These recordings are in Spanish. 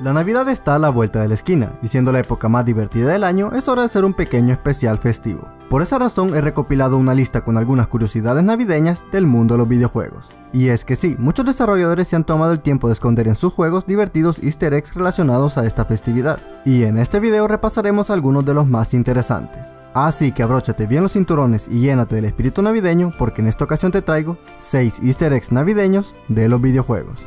La Navidad está a la vuelta de la esquina, y siendo la época más divertida del año, es hora de hacer un pequeño especial festivo. Por esa razón he recopilado una lista con algunas curiosidades navideñas del mundo de los videojuegos. Y es que sí, muchos desarrolladores se han tomado el tiempo de esconder en sus juegos divertidos easter eggs relacionados a esta festividad, y en este video repasaremos algunos de los más interesantes. Así que abróchate bien los cinturones y llénate del espíritu navideño porque en esta ocasión te traigo 6 easter eggs navideños de los videojuegos.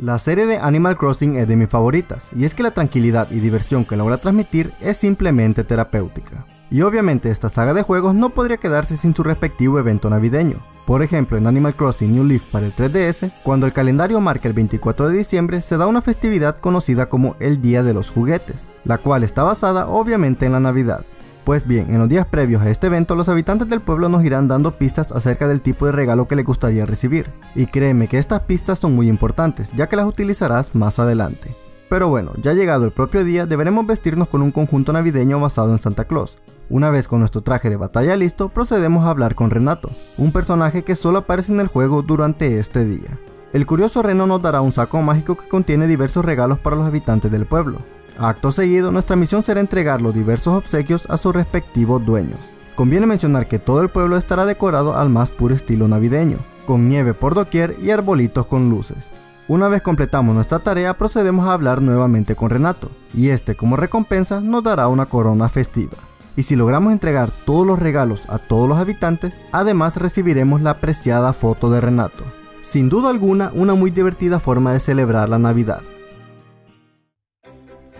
La serie de Animal Crossing es de mis favoritas, y es que la tranquilidad y diversión que logra transmitir es simplemente terapéutica. Y obviamente esta saga de juegos no podría quedarse sin su respectivo evento navideño. Por ejemplo, en Animal Crossing New Leaf para el 3DS, cuando el calendario marca el 24 de diciembre, se da una festividad conocida como el Día de los Juguetes, la cual está basada obviamente en la Navidad. Pues bien, en los días previos a este evento, los habitantes del pueblo nos irán dando pistas acerca del tipo de regalo que les gustaría recibir. Y créeme que estas pistas son muy importantes, ya que las utilizarás más adelante. Pero bueno, ya llegado el propio día, deberemos vestirnos con un conjunto navideño basado en Santa Claus. Una vez con nuestro traje de batalla listo, procedemos a hablar con Renato, un personaje que solo aparece en el juego durante este día. El curioso Reno nos dará un saco mágico que contiene diversos regalos para los habitantes del pueblo, Acto seguido, nuestra misión será entregar los diversos obsequios a sus respectivos dueños. Conviene mencionar que todo el pueblo estará decorado al más puro estilo navideño, con nieve por doquier y arbolitos con luces. Una vez completamos nuestra tarea, procedemos a hablar nuevamente con Renato, y este como recompensa nos dará una corona festiva. Y si logramos entregar todos los regalos a todos los habitantes, además recibiremos la apreciada foto de Renato. Sin duda alguna, una muy divertida forma de celebrar la Navidad.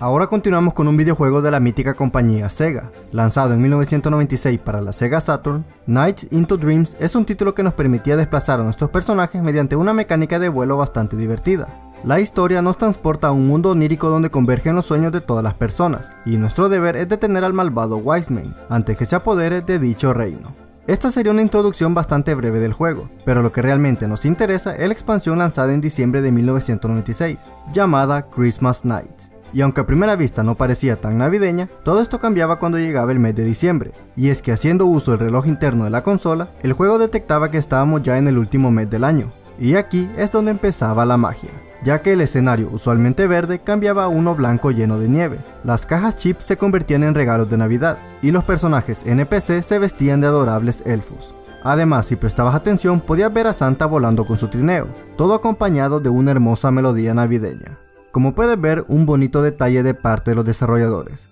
Ahora continuamos con un videojuego de la mítica compañía Sega. Lanzado en 1996 para la Sega Saturn, Nights into Dreams es un título que nos permitía desplazar a nuestros personajes mediante una mecánica de vuelo bastante divertida. La historia nos transporta a un mundo onírico donde convergen los sueños de todas las personas, y nuestro deber es detener al malvado Wiseman antes que se apodere de dicho reino. Esta sería una introducción bastante breve del juego, pero lo que realmente nos interesa es la expansión lanzada en diciembre de 1996, llamada Christmas Nights y aunque a primera vista no parecía tan navideña, todo esto cambiaba cuando llegaba el mes de diciembre, y es que haciendo uso del reloj interno de la consola, el juego detectaba que estábamos ya en el último mes del año, y aquí es donde empezaba la magia, ya que el escenario usualmente verde cambiaba a uno blanco lleno de nieve, las cajas chips se convertían en regalos de Navidad, y los personajes NPC se vestían de adorables elfos. Además, si prestabas atención, podías ver a Santa volando con su trineo, todo acompañado de una hermosa melodía navideña. Como puedes ver, un bonito detalle de parte de los desarrolladores.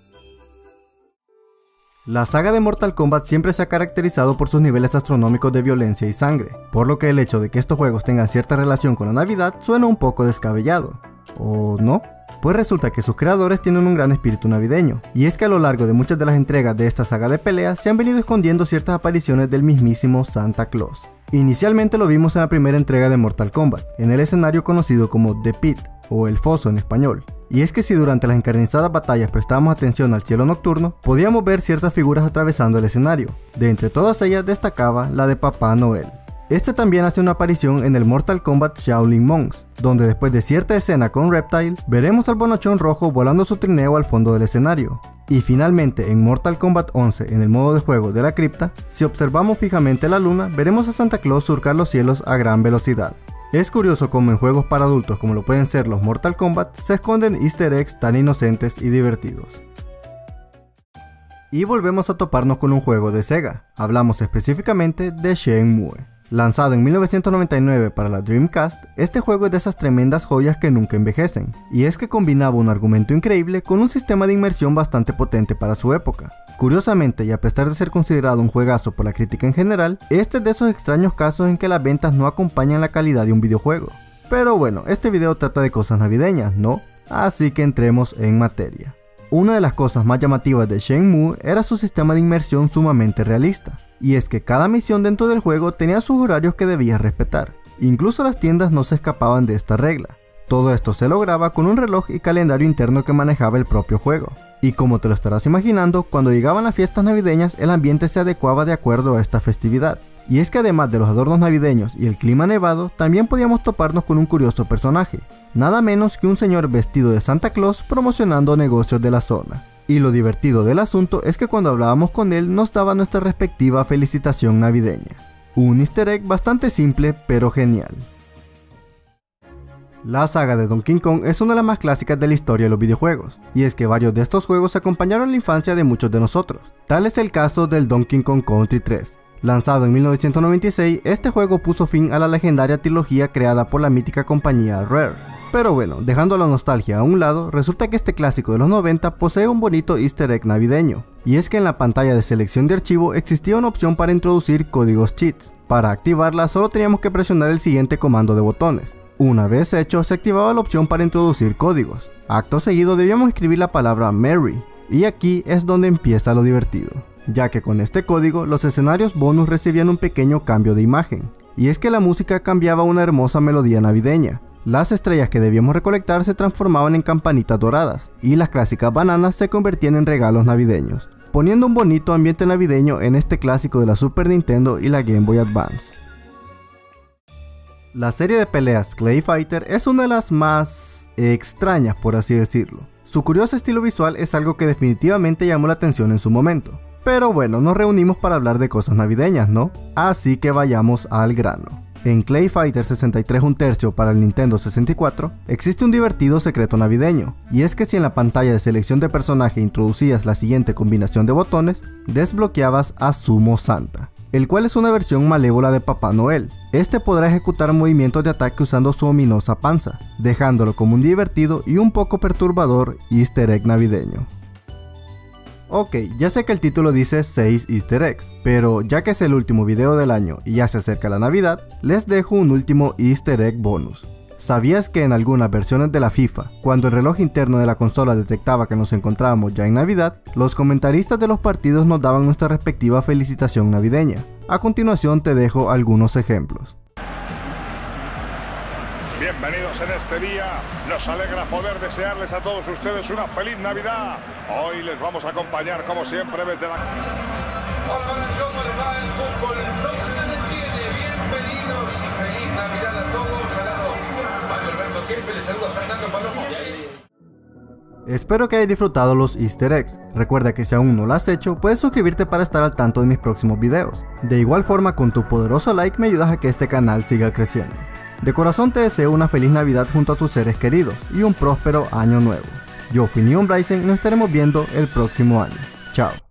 La saga de Mortal Kombat siempre se ha caracterizado por sus niveles astronómicos de violencia y sangre, por lo que el hecho de que estos juegos tengan cierta relación con la Navidad suena un poco descabellado. ¿O no? Pues resulta que sus creadores tienen un gran espíritu navideño, y es que a lo largo de muchas de las entregas de esta saga de peleas se han venido escondiendo ciertas apariciones del mismísimo Santa Claus. Inicialmente lo vimos en la primera entrega de Mortal Kombat, en el escenario conocido como The Pit, o el foso en español. Y es que si durante las encarnizadas batallas prestábamos atención al cielo nocturno, podíamos ver ciertas figuras atravesando el escenario. De entre todas ellas destacaba la de Papá Noel. Este también hace una aparición en el Mortal Kombat Shaolin Monks, donde después de cierta escena con Reptile, veremos al bonochón rojo volando su trineo al fondo del escenario. Y finalmente en Mortal Kombat 11 en el modo de juego de la cripta, si observamos fijamente la luna, veremos a Santa Claus surcar los cielos a gran velocidad. Es curioso cómo en juegos para adultos como lo pueden ser los Mortal Kombat se esconden easter eggs tan inocentes y divertidos. Y volvemos a toparnos con un juego de Sega, hablamos específicamente de Shenmue. Lanzado en 1999 para la Dreamcast, este juego es de esas tremendas joyas que nunca envejecen, y es que combinaba un argumento increíble con un sistema de inmersión bastante potente para su época. Curiosamente, y a pesar de ser considerado un juegazo por la crítica en general, este es de esos extraños casos en que las ventas no acompañan la calidad de un videojuego. Pero bueno, este video trata de cosas navideñas, ¿no? Así que entremos en materia. Una de las cosas más llamativas de Shenmue era su sistema de inmersión sumamente realista, y es que cada misión dentro del juego tenía sus horarios que debías respetar. Incluso las tiendas no se escapaban de esta regla. Todo esto se lograba con un reloj y calendario interno que manejaba el propio juego. Y como te lo estarás imaginando, cuando llegaban las fiestas navideñas el ambiente se adecuaba de acuerdo a esta festividad. Y es que además de los adornos navideños y el clima nevado, también podíamos toparnos con un curioso personaje, nada menos que un señor vestido de Santa Claus promocionando negocios de la zona. Y lo divertido del asunto es que cuando hablábamos con él nos daba nuestra respectiva felicitación navideña. Un easter egg bastante simple pero genial. La saga de Donkey Kong es una de las más clásicas de la historia de los videojuegos, y es que varios de estos juegos acompañaron la infancia de muchos de nosotros. Tal es el caso del Donkey Kong Country 3. Lanzado en 1996, este juego puso fin a la legendaria trilogía creada por la mítica compañía Rare. Pero bueno, dejando la nostalgia a un lado, resulta que este clásico de los 90 posee un bonito easter egg navideño, y es que en la pantalla de selección de archivo existía una opción para introducir códigos cheats. Para activarla solo teníamos que presionar el siguiente comando de botones, una vez hecho, se activaba la opción para introducir códigos. Acto seguido debíamos escribir la palabra Mary, y aquí es donde empieza lo divertido, ya que con este código los escenarios bonus recibían un pequeño cambio de imagen, y es que la música cambiaba una hermosa melodía navideña. Las estrellas que debíamos recolectar se transformaban en campanitas doradas, y las clásicas bananas se convertían en regalos navideños, poniendo un bonito ambiente navideño en este clásico de la Super Nintendo y la Game Boy Advance. La serie de peleas Clay Fighter es una de las más extrañas por así decirlo. Su curioso estilo visual es algo que definitivamente llamó la atención en su momento. Pero bueno, nos reunimos para hablar de cosas navideñas, ¿no? Así que vayamos al grano. En Clay Fighter 63 un tercio para el Nintendo 64, existe un divertido secreto navideño, y es que si en la pantalla de selección de personaje introducías la siguiente combinación de botones, desbloqueabas a Sumo Santa, el cual es una versión malévola de Papá Noel, este podrá ejecutar movimientos de ataque usando su ominosa panza, dejándolo como un divertido y un poco perturbador easter egg navideño. Ok, ya sé que el título dice 6 easter eggs, pero ya que es el último video del año y ya se acerca la Navidad, les dejo un último easter egg bonus. ¿Sabías que en algunas versiones de la FIFA, cuando el reloj interno de la consola detectaba que nos encontrábamos ya en Navidad, los comentaristas de los partidos nos daban nuestra respectiva felicitación navideña? A continuación te dejo algunos ejemplos. Bienvenidos en este día. Nos alegra poder desearles a todos ustedes una feliz Navidad. Hoy les vamos a acompañar como siempre desde la... Espero que hayas disfrutado los easter eggs. Recuerda que si aún no lo has hecho, puedes suscribirte para estar al tanto de mis próximos videos. De igual forma, con tu poderoso like me ayudas a que este canal siga creciendo. De corazón te deseo una feliz Navidad junto a tus seres queridos y un próspero año nuevo. Yo fui Neon Bryson y nos estaremos viendo el próximo año. Chao.